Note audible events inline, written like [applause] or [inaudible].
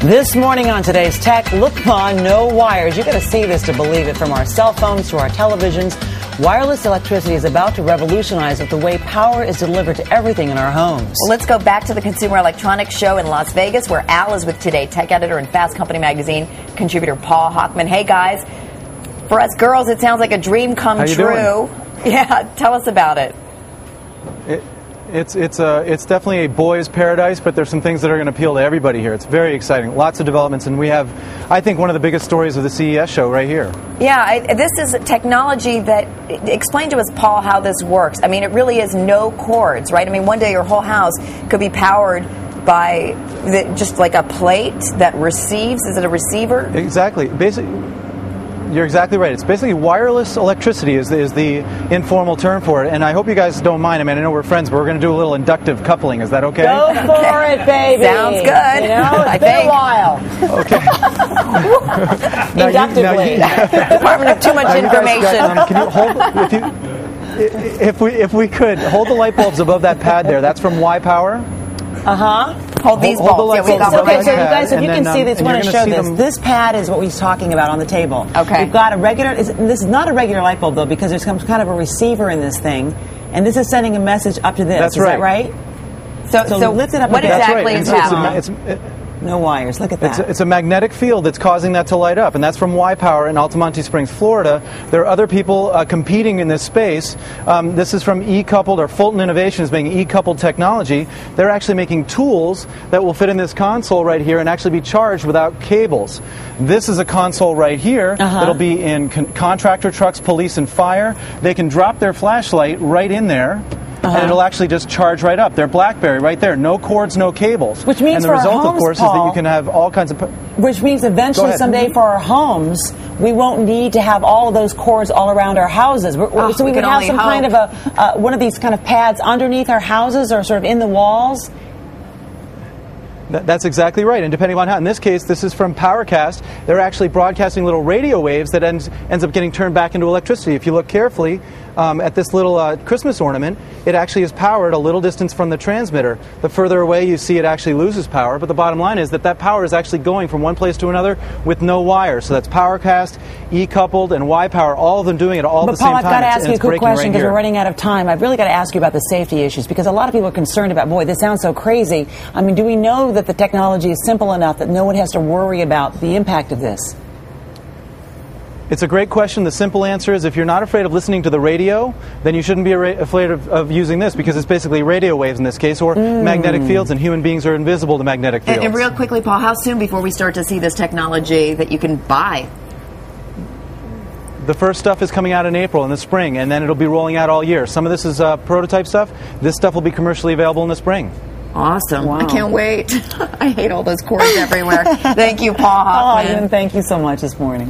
This morning on today's Tech, look on no wires. You got to see this to believe it. From our cell phones to our televisions, wireless electricity is about to revolutionize the way power is delivered to everything in our homes. Well, let's go back to the Consumer Electronics Show in Las Vegas, where Al is with Today Tech editor and Fast Company magazine contributor Paul Hochman. Hey guys, for us girls, it sounds like a dream come How you true. doing? [laughs] Yeah, tell us about it. It, it's it's a it's definitely a boys' paradise, but there's some things that are going to appeal to everybody here. It's very exciting, lots of developments, and we have, I think, one of the biggest stories of the CES show right here. Yeah, I, this is technology that. Explain to us, Paul, how this works. I mean, it really is no cords, right? I mean, one day your whole house could be powered by the, just like a plate that receives. Is it a receiver? Exactly. Basically. You're exactly right. It's basically wireless electricity is the, is the informal term for it, and I hope you guys don't mind. I mean, I know we're friends, but we're going to do a little inductive coupling. Is that okay? Go for it, baby. Sounds good. You know, [laughs] it's I been think. a while. [laughs] Now you- now Inductively. you- [laughs] Department of too much Now, you guys information. um, can you hold if you if we if we could hold the light bulbs above that pad there? That's from WiPower. Hold these hold the bulbs. Yeah, we got bulbs one above Okay, so you that here. pad, guys, if you can then, see um, this, I want to show this. them- This pad is what he's talking about on the table. Okay. We've got a regular, is, this is not a regular light bulb though, because there's some kind of a receiver in this thing, and this is sending a message up to this. That's is that right. right? So, So so lift it up what a bit. That's exactly right. is It's- it's a ma- happening? No wires. Look at that. It's a, it's a magnetic field that's causing that to light up, and that's from WiPower in Altamonte Springs, Florida. There are other people uh, competing in this space. Um, this is from eCoupled, or Fulton Innovations, making eCoupled technology. They're actually making tools that will fit in this console right here and actually be charged without cables. This is a console right here Uh-huh. that'll be in con- contractor trucks, police, and fire. They can drop their flashlight right in there. Uh-huh. And it'll actually just charge right up. Their BlackBerry right there, no cords, no cables. Which means and the for our result, of homes, course, is that Paul- you can have all kinds of. Which means eventually someday for our homes, we won't need to have all of those cords all around our houses. Oh, so we, we would can have only some kind of a uh, one of these kind of pads underneath our houses or sort of in the walls. That's exactly right. And depending on how, in this case, this is from Powercast. They're actually broadcasting little radio waves that ends, ends up getting turned back into electricity. If you look carefully um, at this little uh, Christmas ornament, it actually is powered a little distance from the transmitter. The further away you see, it actually loses power. But the bottom line is that that power is actually going from one place to another with no wire. So that's Powercast, eCoupled, and WiPower, all of them doing it all But at the Paul, same I've time. got to ask you a quick question because here. we're running out of time. I've really got to ask you about the safety issues because a lot of people are concerned about, boy, this sounds so crazy. I mean, do we know that the technology is simple enough that no one has to worry about the impact of this? It's a great question. The simple answer is if you're not afraid of listening to the radio, then you shouldn't be ara- afraid of, of using this because it's basically radio waves in this case or magnetic fields, and human beings are invisible to magnetic fields. And, and real quickly, Paul, how soon before we start to see this technology that you can buy? the first stuff is coming out in April in the spring, and then it'll be rolling out all year. Some of this is uh, prototype stuff. This stuff will be commercially available in the spring. Awesome. Wow. I can't wait. [laughs] I hate all those cords everywhere. [laughs] Thank you, Paul Oh, Hochman. Ian, thank you so much this morning.